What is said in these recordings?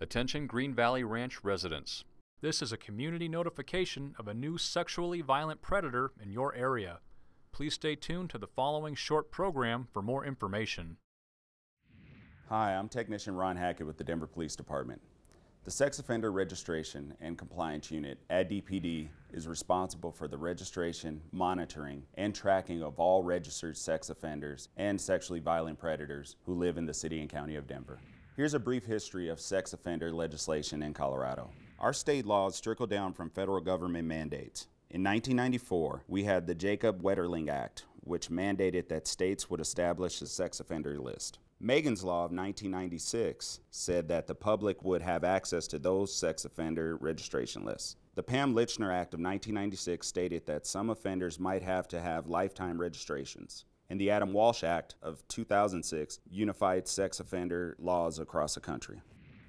Attention Green Valley Ranch residents. This is a community notification of a new sexually violent predator in your area. Please stay tuned to the following short program for more information. Hi, I'm Technician Ron Hackett with the Denver Police Department. The Sex Offender Registration and Compliance Unit at DPD is responsible for the registration, monitoring, and tracking of all registered sex offenders and sexually violent predators who live in the City and County of Denver. Here's a brief history of sex offender legislation in Colorado. Our state laws trickle down from federal government mandates. In 1994, we had the Jacob Wetterling Act, which mandated that states would establish a sex offender list. Megan's Law of 1996 said that the public would have access to those sex offender registration lists. The Pam Lychner Act of 1996 stated that some offenders might have to have lifetime registrations and the Adam Walsh Act of 2006 unified sex offender laws across the country.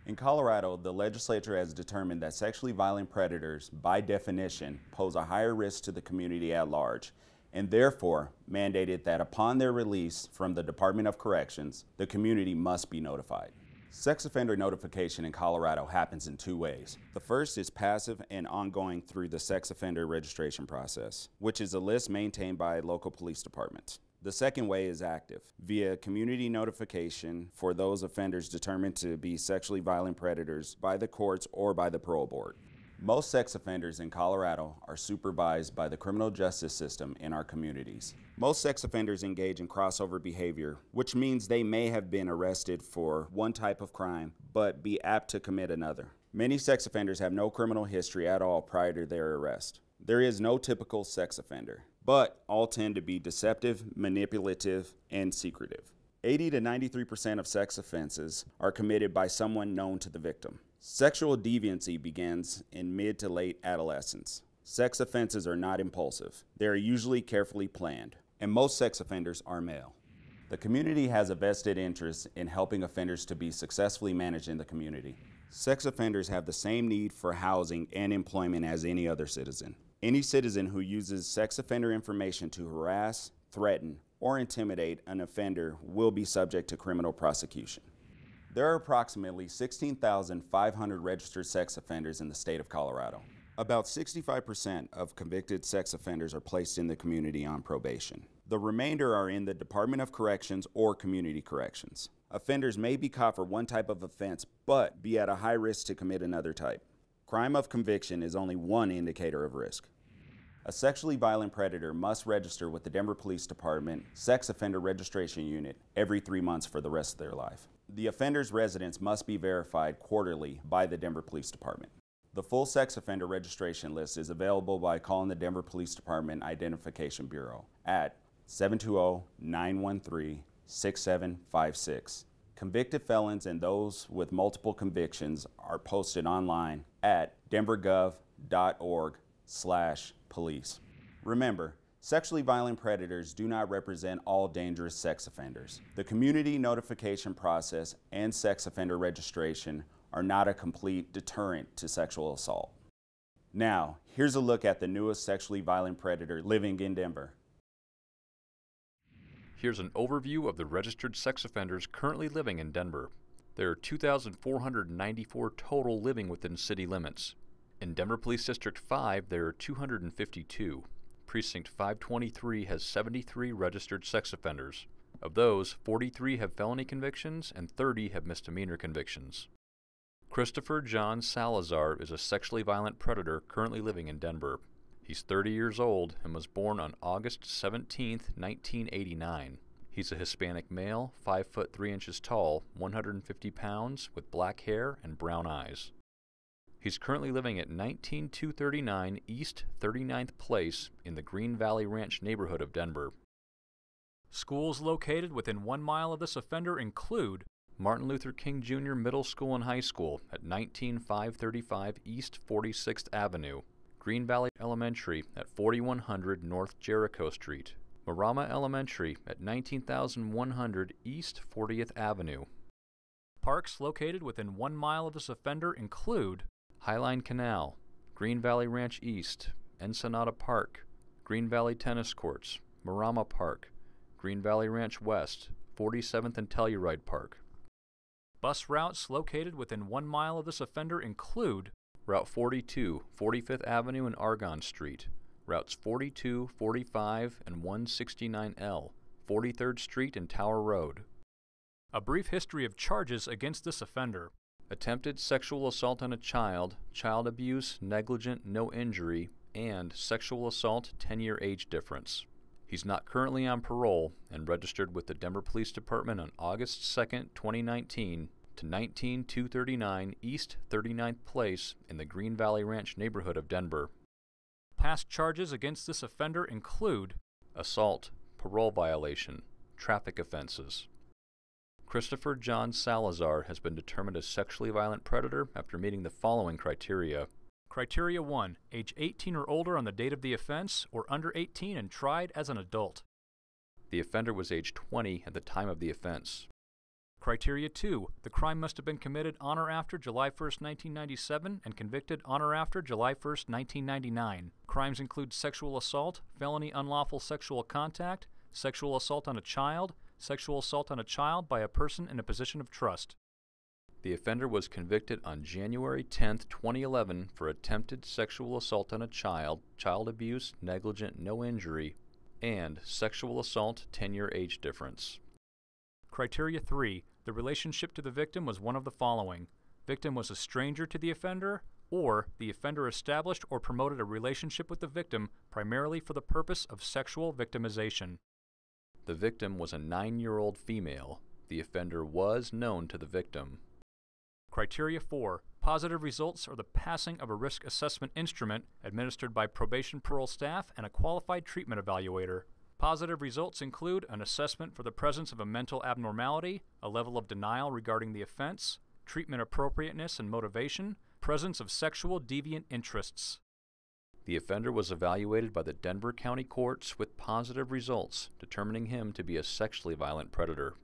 In Colorado, the legislature has determined that sexually violent predators, by definition, pose a higher risk to the community at large, and therefore mandated that upon their release from the Department of Corrections, the community must be notified. Sex offender notification in Colorado happens in two ways. The first is passive and ongoing through the sex offender registration process, which is a list maintained by local police departments. The second way is active, via community notification for those offenders determined to be sexually violent predators by the courts or by the parole board. Most sex offenders in Colorado are supervised by the criminal justice system in our communities. Most sex offenders engage in crossover behavior, which means they may have been arrested for one type of crime, but be apt to commit another. Many sex offenders have no criminal history at all prior to their arrest. There is no typical sex offender but all tend to be deceptive, manipulative, and secretive. 80 to 93% of sex offenses are committed by someone known to the victim. Sexual deviancy begins in mid to late adolescence. Sex offenses are not impulsive. They are usually carefully planned, and most sex offenders are male. The community has a vested interest in helping offenders to be successfully managed in the community. Sex offenders have the same need for housing and employment as any other citizen. Any citizen who uses sex offender information to harass, threaten, or intimidate an offender will be subject to criminal prosecution. There are approximately 16,500 registered sex offenders in the state of Colorado. About 65% of convicted sex offenders are placed in the community on probation. The remainder are in the Department of Corrections or Community Corrections. Offenders may be caught for one type of offense, but be at a high risk to commit another type. Crime of conviction is only one indicator of risk. A sexually violent predator must register with the Denver Police Department Sex Offender Registration Unit every three months for the rest of their life. The offender's residence must be verified quarterly by the Denver Police Department. The full sex offender registration list is available by calling the Denver Police Department Identification Bureau at 720 913 6756 Convicted felons and those with multiple convictions are posted online at denvergov.org slash police. Remember, sexually violent predators do not represent all dangerous sex offenders. The community notification process and sex offender registration are not a complete deterrent to sexual assault. Now, here's a look at the newest sexually violent predator living in Denver. Here's an overview of the registered sex offenders currently living in Denver. There are 2,494 total living within city limits. In Denver Police District 5, there are 252. Precinct 523 has 73 registered sex offenders. Of those, 43 have felony convictions and 30 have misdemeanor convictions. Kristofer Jon Salazar is a sexually violent predator currently living in Denver. He's 30 years old and was born on August 17, 1989. He's a Hispanic male, 5 foot 3 inches tall, 150 pounds, with black hair and brown eyes. He's currently living at 19239 East 39th Place in the Green Valley Ranch neighborhood of Denver. Schools located within one mile of this offender include Martin Luther King Jr. Middle School and High School at 19535 East 46th Avenue, Green Valley Elementary at 4100 North Jericho Street, Marrama Elementary at 19100 East 40th Avenue. Parks located within one mile of this offender include Highline Canal, Green Valley Ranch East, Ensenada Park, Green Valley Tennis Courts, Marrama Park, Green Valley Ranch West, 47th and Telluride Park. Bus routes located within one mile of this offender include Route 42, 45th Avenue and Argonne Street, Routes 42, 45, and 169L, 43rd Street and Tower Road. a brief history of charges against this offender. Attempted sexual assault on a child, child abuse, negligent, no injury, and sexual assault 10 year age difference. He's not currently on parole and registered with the Denver Police Department on August 2, 2019 to 19239 East 39th Place in the Green Valley Ranch neighborhood of Denver. Past charges against this offender include Assault, parole violation, traffic offenses. Kristofer Jon Salazar has been determined a sexually violent predator after meeting the following criteria. Criteria 1 Age 18 or older on the date of the offense, or under 18 and tried as an adult. The offender was age 20 at the time of the offense. Criteria 2 The crime must have been committed on or after July 1, 1997, and convicted on or after July 1, 1999. Crimes include sexual assault, felony unlawful sexual contact, sexual assault on a child, sexual assault on a child by a person in a position of trust. The offender was convicted on January 10, 2011 for attempted sexual assault on a child, child abuse, negligent, no injury, and sexual assault 10 year age difference. Criteria 3 The relationship to the victim was one of the following Victim was a stranger to the offender, or the offender established or promoted a relationship with the victim primarily for the purpose of sexual victimization. The victim was a nine year old female. The offender was known to the victim. Criteria 4 Positive results are the passing of a risk assessment instrument administered by probation parole staff and a qualified treatment evaluator. Positive results include an assessment for the presence of a mental abnormality, a level of denial regarding the offense, treatment appropriateness and motivation, presence of sexual deviant interests. The offender was evaluated by the Denver County Courts with positive results, determining him to be a sexually violent predator.